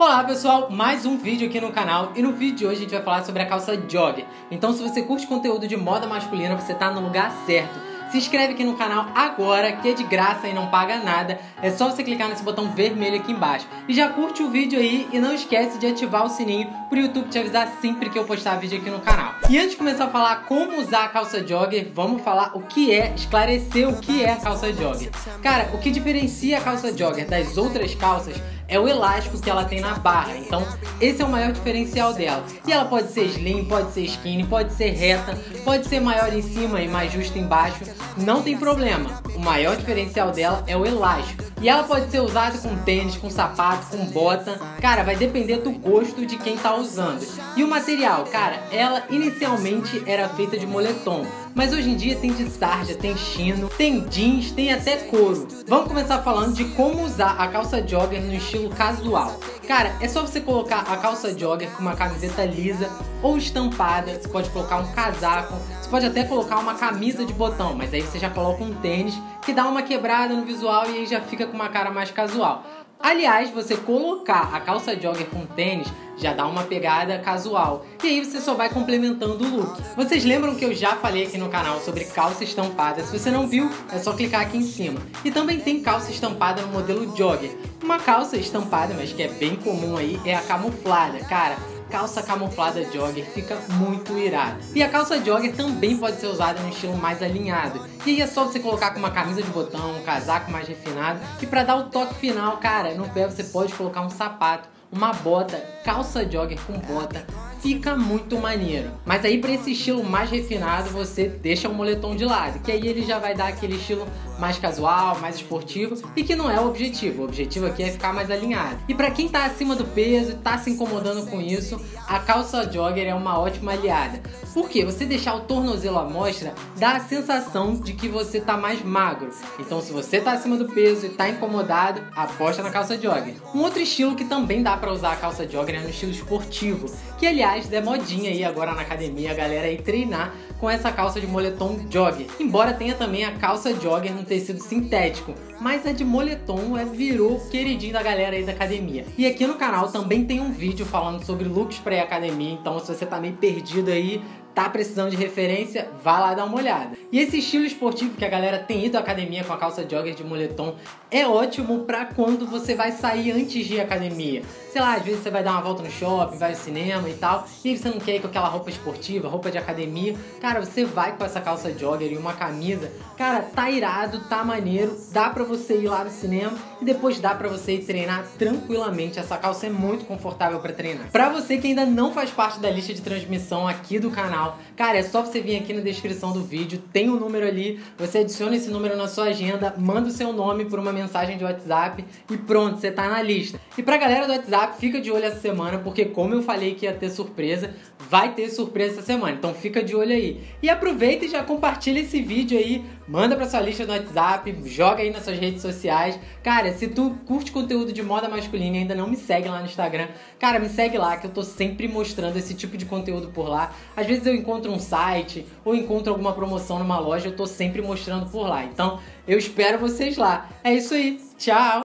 Olá pessoal, mais um vídeo aqui no canal e no vídeo de hoje a gente vai falar sobre a calça jogger. Então se você curte conteúdo de moda masculina, você tá no lugar certo. Se inscreve aqui no canal agora, que é de graça e não paga nada. É só você clicar nesse botão vermelho aqui embaixo. E já curte o vídeo aí e não esquece de ativar o sininho para o YouTube te avisar sempre que eu postar vídeo aqui no canal. E antes de começar a falar como usar a calça jogger, vamos falar o que é, esclarecer o que é a calça jogger. Cara, o que diferencia a calça jogger das outras calças é o elástico que ela tem na barra. Então, esse é o maior diferencial dela. E ela pode ser slim, pode ser skinny, pode ser reta, pode ser maior em cima e mais justa embaixo. Não tem problema. O maior diferencial dela é o elástico. E ela pode ser usada com tênis, com sapato, com bota. Cara, vai depender do gosto de quem tá usando. E o material, cara, ela inicialmente era feita de moletom. Mas hoje em dia tem de sarja, tem chino, tem jeans, tem até couro. Vamos começar falando de como usar a calça jogger no estilo casual. Cara, é só você colocar a calça jogger com uma camiseta lisa ou estampada. Você pode colocar um casaco, você pode até colocar uma camisa de botão, mas aí você já coloca um tênis que dá uma quebrada no visual e aí já fica com uma cara mais casual. Aliás, você colocar a calça jogger com tênis já dá uma pegada casual. E aí você só vai complementando o look. Vocês lembram que eu já falei aqui no canal sobre calça estampada? Se você não viu, é só clicar aqui em cima. E também tem calça estampada no modelo jogger. Uma calça estampada, mas que é bem comum aí, é a camuflada. Cara, calça camuflada jogger fica muito irada. E a calça jogger também pode ser usada no estilo mais alinhado. E aí é só você colocar com uma camisa de botão, um casaco mais refinado. E para dar o toque final, cara, no pé você pode colocar um sapato, uma bota, calça jogger com bota, fica muito maneiro. Mas aí para esse estilo mais refinado, você deixa o moletom de lado, que aí ele já vai dar aquele estilo mais casual, mais esportivo e que não é o objetivo. O objetivo aqui é ficar mais alinhado. E para quem tá acima do peso e tá se incomodando com isso, a calça jogger é uma ótima aliada. Porque você deixar o tornozelo à mostra dá a sensação de que você tá mais magro. Então se você tá acima do peso e tá incomodado, aposta na calça jogger. Um outro estilo que também dá para usar a calça jogger é no estilo esportivo, que aliás é modinha aí agora na academia a galera aí treinar com essa calça de moletom jogger. Embora tenha também a calça jogger no tecido sintético, mas a de moletom é, virou queridinho da galera aí da academia. E aqui no canal também tem um vídeo falando sobre looks pré-academia, então se você tá meio perdido aí, tá precisando de referência, vá lá dar uma olhada. E esse estilo esportivo que a galera tem ido à academia com a calça jogger de moletom é ótimo para quando você vai sair antes de ir à academia. Sei lá, às vezes você vai dar uma volta no shopping, vai ao cinema e tal, e você não quer ir com aquela roupa esportiva, roupa de academia. Cara, você vai com essa calça jogger e uma camisa, cara, tá irado, tá maneiro, dá pra você ir lá no cinema e depois dá pra você ir treinar tranquilamente. Essa calça é muito confortável para treinar. Pra você que ainda não faz parte da lista de transmissão aqui do canal, cara, é só você vir aqui na descrição do vídeo, tem o um número ali, você adiciona esse número na sua agenda, manda o seu nome por uma mensagem de WhatsApp e pronto, você tá na lista. E pra galera do WhatsApp, fica de olho essa semana, porque como eu falei que ia ter surpresa, vai ter surpresa essa semana. Então fica de olho aí. E aproveita e já compartilha esse vídeo aí, manda pra sua lista no WhatsApp, joga aí nas suas redes sociais. Cara, se tu curte conteúdo de moda masculina e ainda não me segue lá no Instagram, cara, me segue lá que eu tô sempre mostrando esse tipo de conteúdo por lá. Às vezes eu encontro um site ou encontro alguma promoção numa loja, eu tô sempre mostrando por lá. Então, eu espero vocês lá. É isso aí. Tchau!